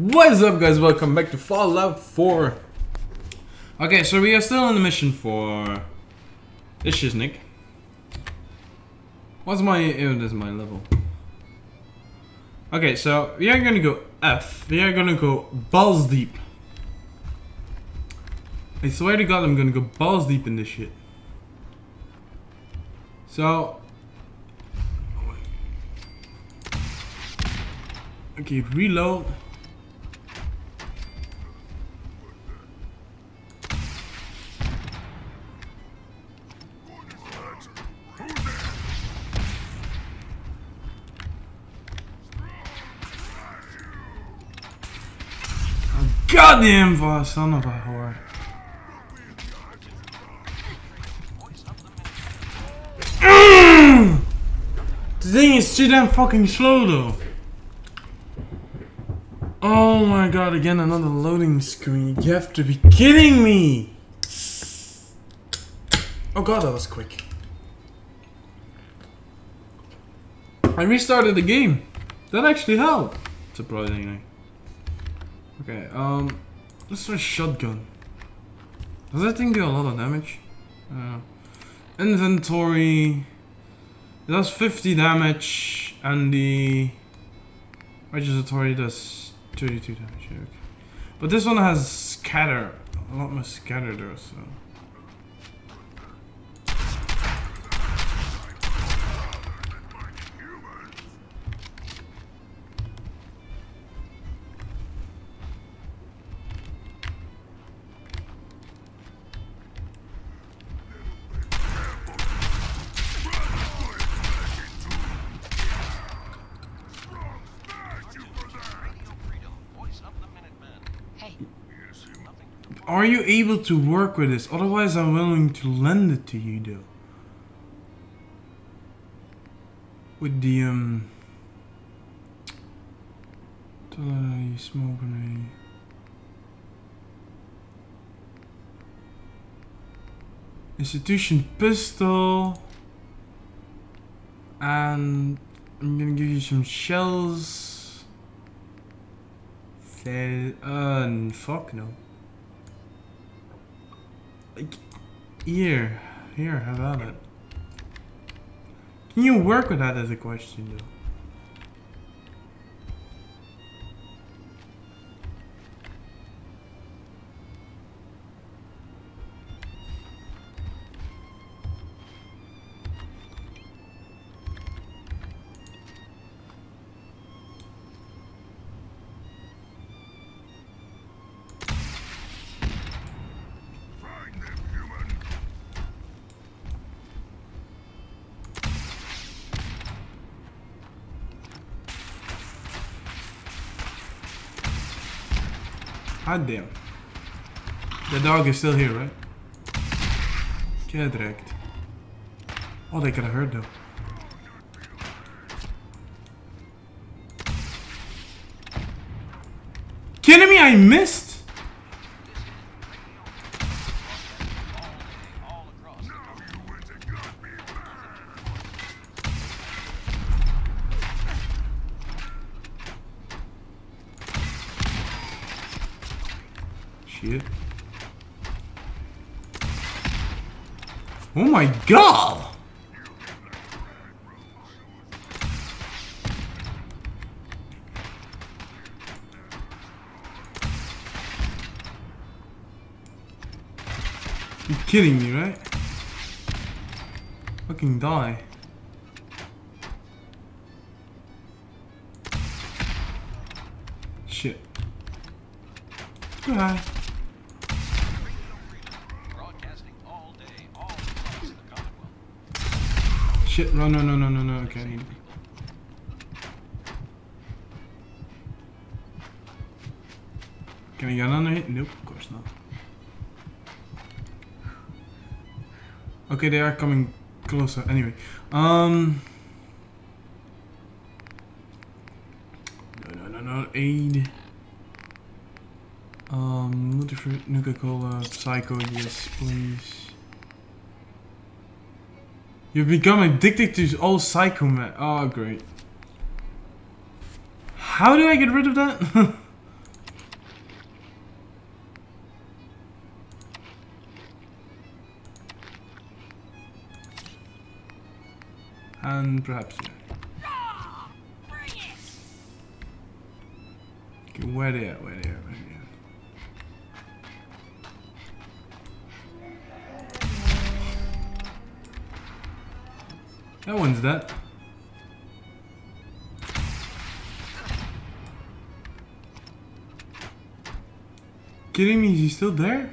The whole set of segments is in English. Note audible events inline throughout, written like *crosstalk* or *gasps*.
What is up guys, welcome back to Fallout 4. Okay, so we are still on the mission for this Ishiznik. What's my, oh this is my level. Okay, so we are gonna go F. We are gonna go balls deep. I swear to god I'm gonna go balls deep in this shit. So... Okay, reload. Goddamn son of a whore. Mm! The thing is too damn fucking slow though. Oh my god, again another loading screen. You have to be kidding me! Oh god, that was quick. I restarted the game. That actually helped. Surprisingly. Okay, um, let's try shotgun. Does that thing do a lot of damage? Uh, inventory. It does 50 damage, and the repository does 32 damage. Okay. But this one has scatter, a lot more scatter there, so. Are you able to work with this? Otherwise, I'm willing to lend it to you, though. With the, um... Smoke grenade. Institution pistol. And I'm gonna give you some shells. Cell. Uh, fuck no. Here, here, how about it? Can you work with that as a question, though? God damn. The dog is still here, right? Get wrecked. Oh, they could have heard though. Kidding me? I missed? shit. Oh my god! You're kidding me, right? Fucking die. Shit. Goodbye. Shit, no, no, no, no, no, no, okay. Can I get on it? Nope, of course not. Okay, they are coming closer. Anyway, um... No, no, no, no, aid. Um, Nuka-Cola, Psycho, yes, please. You've become addicted to old Psycho Man. Oh, great. How did I get rid of that? *laughs* and perhaps you. Ah, okay, where they at, where they at? That one's that. Kidding me? Is he still there?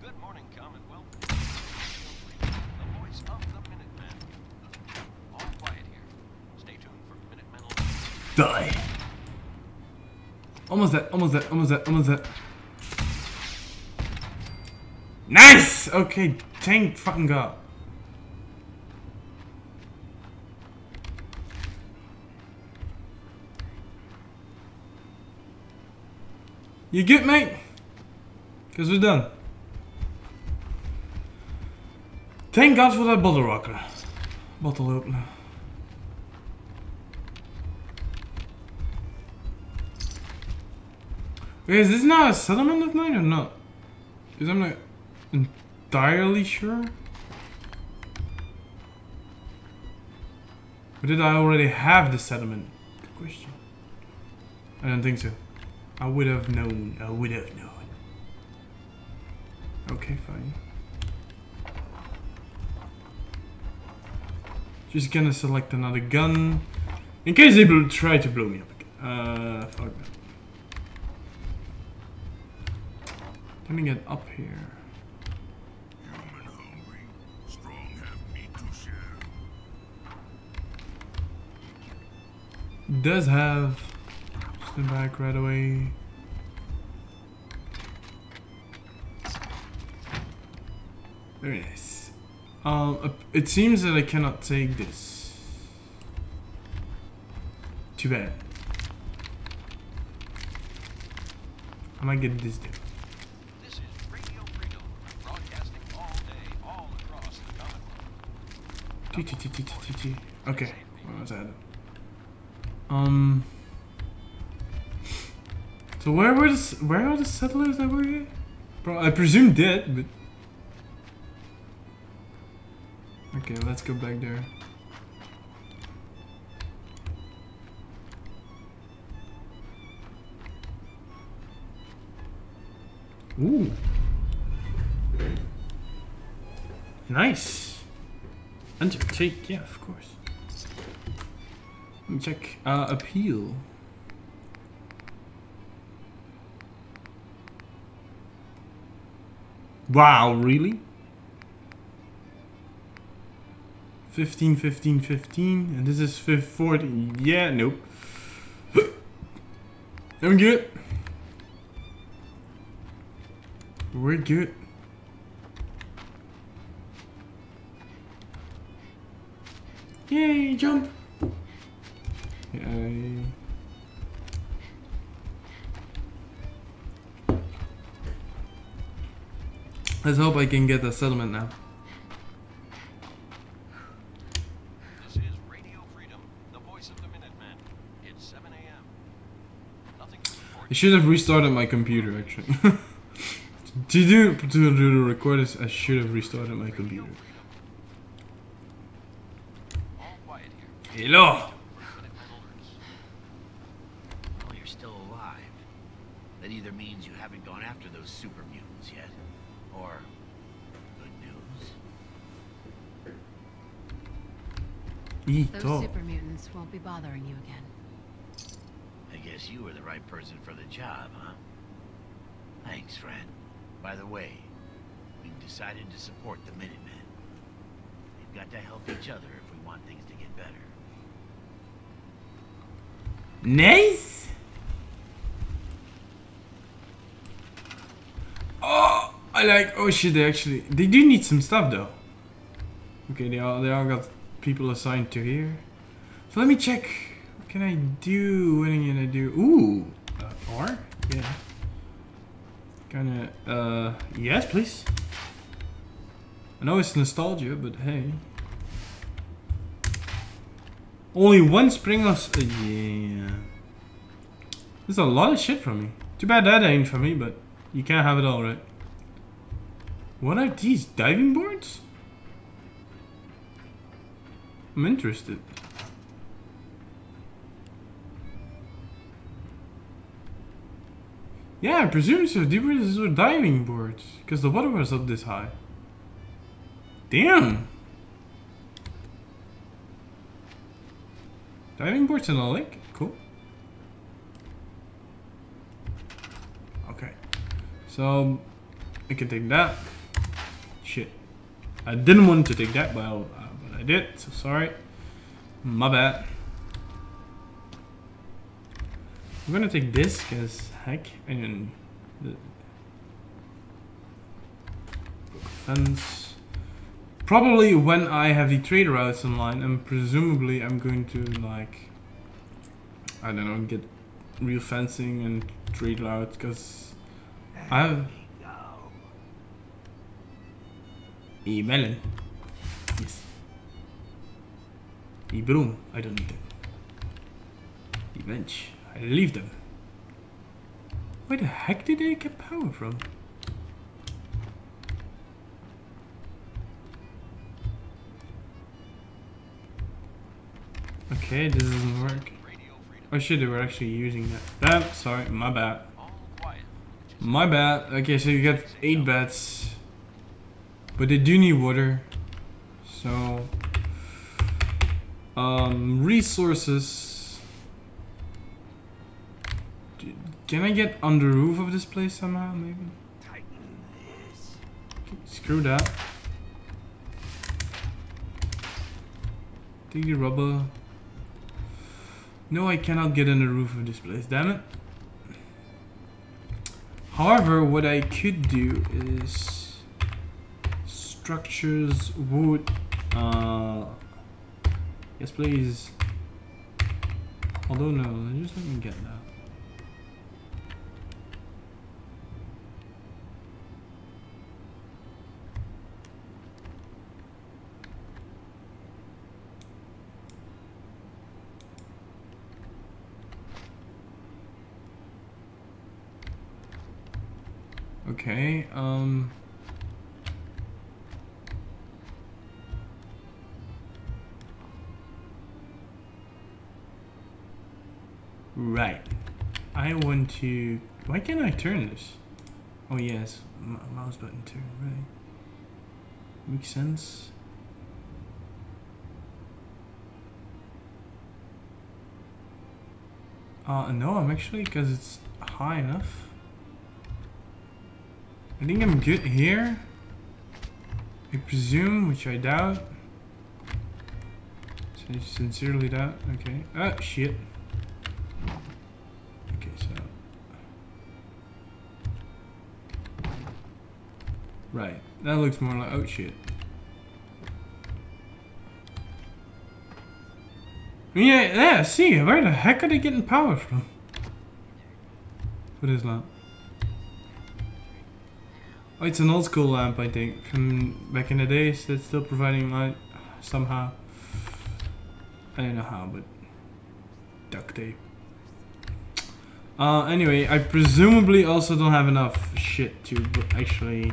Good morning, Comet. Welcome. The voice of the Minutemen. All quiet here. Stay tuned for Minutemen. Alert. Die. Almost that, almost that, almost that, almost that. Nice! Okay, tank fucking god. You get me? Because we're done. Thank God for that bottle rocker. Bottle opener. Wait, is this not a settlement of mine or not? Because I'm not entirely sure. Or did I already have the sediment? Good question. I don't think so. I would have known. I would have known. Okay, fine. Just gonna select another gun. In case they try to blow me up again. Uh, fuck that. Let me get up here. Does have. Stand back right away. Very nice. Um, it seems that I cannot take this. Too bad. I might get this done. This is Radio Freedom, broadcasting all day, all across the Comet T T T T T T T. Okay, what was that? Um. So where were the where are the settlers that were here? Bro, I presume dead, but. Okay, let's go back there. Ooh. Nice. Enter, take, yeah, of course. Let me check. Uh, appeal. Wow, really? 15, 15, 15, and this is 15, 40. Yeah, nope. *gasps* I'm good. We're good. Yay, jump! Yay. Let's hope I can get a settlement now. This is Radio Freedom, the voice of the Minutemen. It's 7 a.m. Nothing. I should have restarted my computer actually. *laughs* to do to do the record this, I should have restarted my computer. All quiet here. Hello. Minutemen alerts. Well, you're still alive. That either means you haven't gone after those super mutants yet, or good news. Those super mutants won't be bothering you again. I guess you were the right person for the job, huh? Thanks, friend. By the way, we've decided to support the Minutemen. We've got to help each other if we want things to get better. Nice. Oh, I like. Oh shit! They actually they do need some stuff though. Okay, they all they all got people assigned to here. So let me check. What can I do? What am I gonna do? Ooh, uh, R. Yeah. Kinda. Uh, yes, please. I know it's nostalgia, but hey. Only one spring of. Uh, yeah. There's a lot of shit from me. Too bad that ain't for me, but you can't have it all, right? What are these diving boards? I'm interested. Yeah, I presume so. These were diving boards. Because the water was up this high. Damn! Diving boards in a lake? Cool. Okay. So, I can take that. I didn't want to take that, but, uh, but I did, so sorry. My bad. I'm gonna take this, because heck, and the fence. Probably when I have the trade routes online, and presumably I'm going to like, I don't know, get real fencing and trade routes, because I have a melon. Yes. A broom. I don't need them. A bench. I leave them. Where the heck did they get power from? Okay, this doesn't work. Oh shit, they were actually using that. That, sorry, my bad. My bad. Okay, so you get 8 bats. But they do need water. So... Um, resources. Can I get on the roof of this place somehow, maybe? Screw that. Take the rubber. No, I cannot get on the roof of this place, damn it. However, what I could do is structures, wood, uh, yes please. Although no, just let me get that. Okay, um... I want to... Why can't I turn this? Oh yes, M mouse button turn, right. Makes sense. Uh, no, I'm actually, because it's high enough. I think I'm good here. I presume, which I doubt. I sincerely doubt. Okay. Ah, shit. That looks more like. Oh, shit. Yeah, yeah, see, where the heck are they getting power from? What is that? Oh, it's an old school lamp, I think, from back in the days. That's still providing light somehow. I don't know how, but duct tape. Uh, anyway, I presumably also don't have enough shit to actually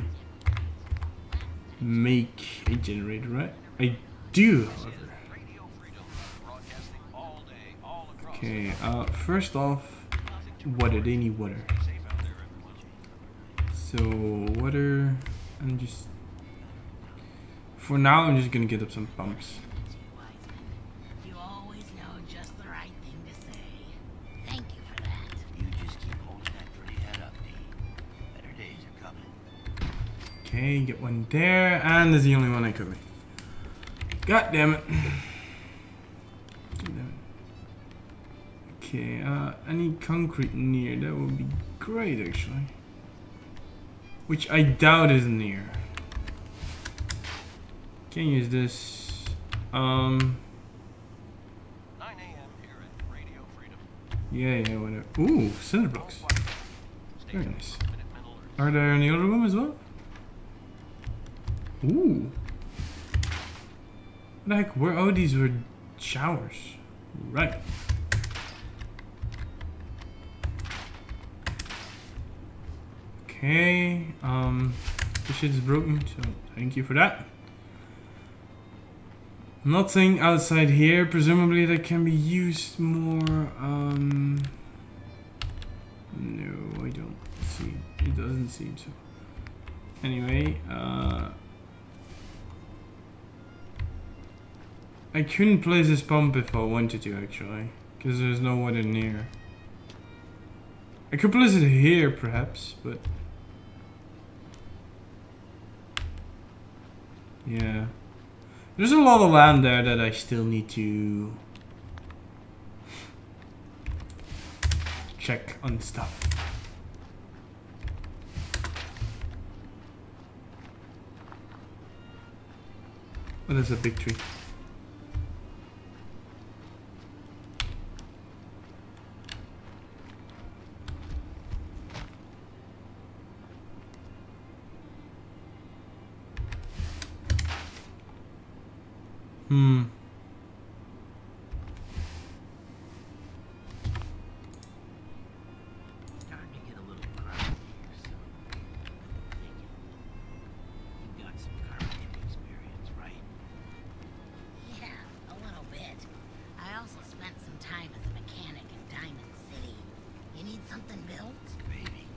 make a generator, right? I do, however. Okay, uh, first off, water. They need water. So water, I'm just for now. I'm just gonna get up some pumps. Okay, get one there, and there's the only one I could make. God damn it! God damn it. Okay, uh, any concrete near that would be great actually. Which I doubt is near. Can't use this. Um. 9 a.m. here at Radio Freedom. Yeah, yeah, whatever. Ooh, cinder blocks. All quiet. Stay Very nice. for Minutemen Alert. Are there any other room as well? Ooh. Like. Where? Oh, these were showers. Right. Okay. Um, this shit is broken, so thank you for that. Nothing outside here. Presumably that can be used more. Um, no, I don't see. It doesn't seem so. Anyway, uh, I couldn't place this pump if I wanted to actually, because there's no water near. I could place it here perhaps, but yeah. There's a lot of land there that I still need to check on stuff. Oh, there's a big tree. Hmm. Starting to get a little crowded here, so I'm thinking you've got some carpentry experience, right? Yeah, a little bit. I also spent some time as a mechanic in Diamond City. You need something built? Maybe.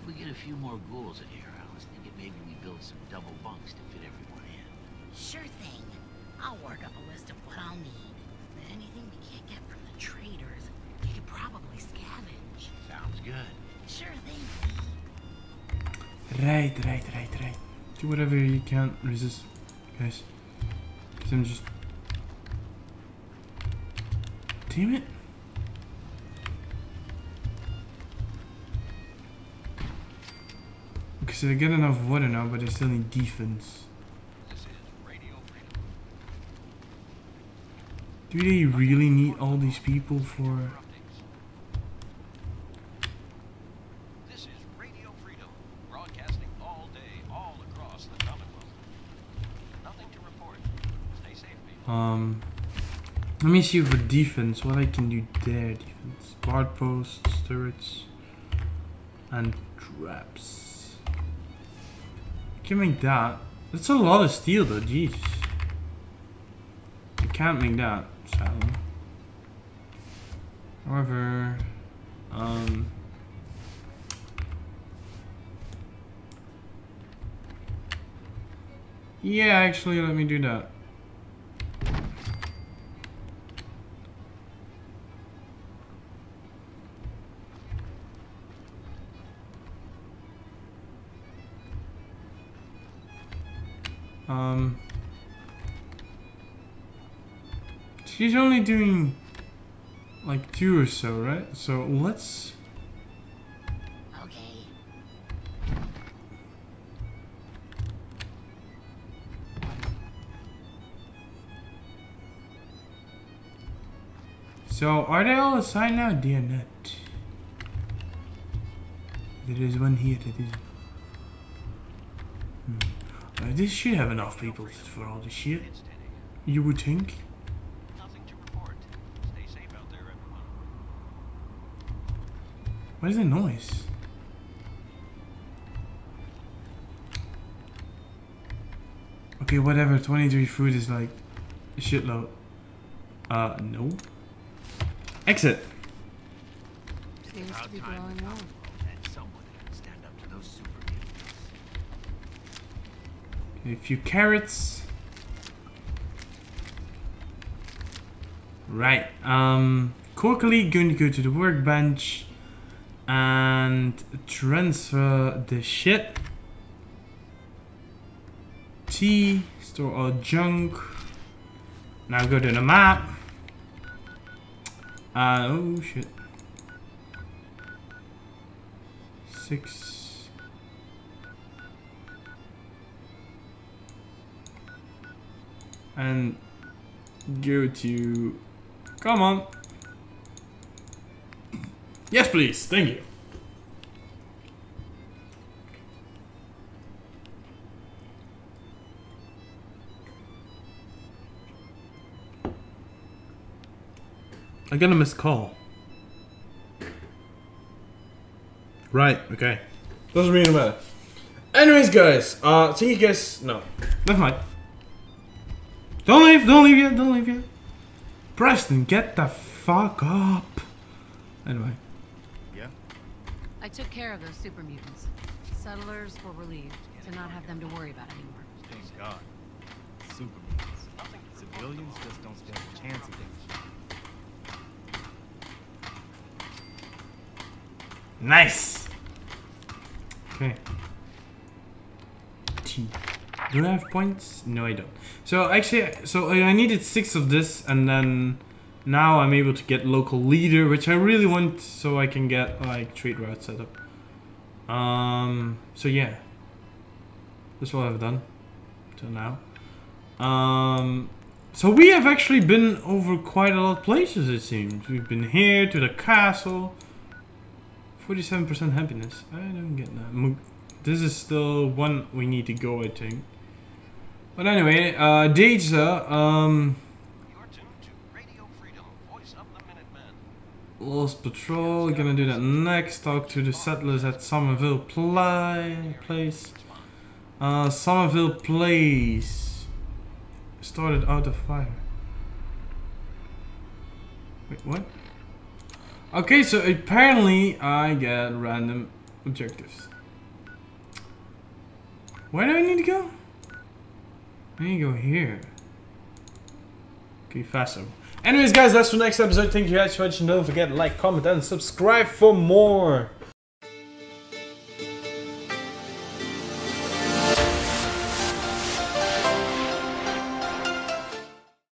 If we get a few more ghouls in here, I was thinking maybe we build some double bunks to fit everyone in. Sure thing. I'll work up a list of what I'll need. Anything we can't get from the traders, we could probably scavenge. Sounds good. Sure thing. Right, right, right, right. Do whatever you can resist, guys. Cause I'm just. Damn it. So they get enough water now, but they still need defense. This is Radio Freedom. Do they really need all these people for. This is Radio Freedom, broadcasting all day, all across the Commonwealth. Nothing to report. Stay safe, people. Um. Let me see for defense what I can do there. Defense. Guard posts, turrets, and traps. Can make that. That's a lot of steel though, jeez. I can't make that, sadly. However, um. Yeah, actually, let me do that. Um, she's only doing like two or so, right? So let's. Okay. So are they all assigned now? Dear net. There is one here that is. Hmm. Uh, this should have enough people for all this shit. It's 10 a.m. You would think. Nothing to report. Stay safe out there, everyone. What is the noise? Okay, whatever. 23 food is like a shitload. Uh, no. Exit. Seems to be time growing the well. Commonwealth had someone who can stand up to those super mutants. A few carrots. Right. Um, quickly going to go to the workbench and transfer the shit. T, store all junk. Now go to the map. Uh, oh shit. Six. And go to. Come on. Yes, please. Thank you. I got a missed call. Right, okay. Doesn't really matter. Anyways, guys, uh, see you guys. No, never mind. Don't leave, don't leave yet, don't leave yet. Preston, get the fuck up. Anyway. Yeah? I took care of those super mutants. Settlers were relieved to not have them to worry about anymore. Thank God. Super mutants. Civilians just don't stand a chance against you. Nice. Okay. T. Do I have points? No, I don't. So actually, so I needed six of this, and then now I'm able to get local leader, which I really want, so I can get like trade route set up. Um. So yeah, that's what I've done till now. Um. So we have actually been over quite a lot of places. It seems we've been here to the castle. 47% happiness. I don't get that. This is still one we need to go, I think. But anyway, uh, Deja, um. Lost Patrol, gonna do that next. Talk to the settlers at Somerville Pli- Place. Uh, Somerville Place. Started out of fire. Wait, what? Okay, so apparently I get random objectives. Where do I need to go? I need to go here. Okay, faster. Anyways, guys, that's for next episode. Thank you guys for watching. Don't forget to like, comment, and subscribe for more.